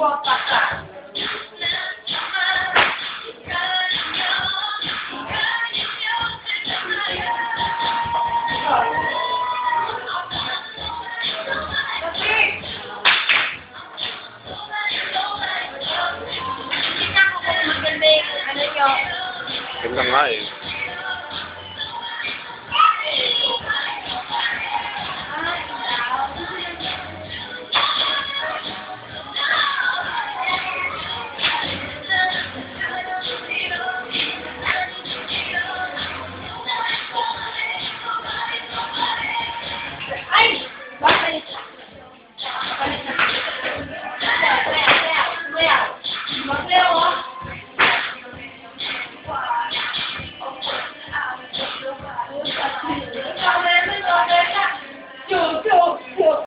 walk outside. Gandang live. Eh.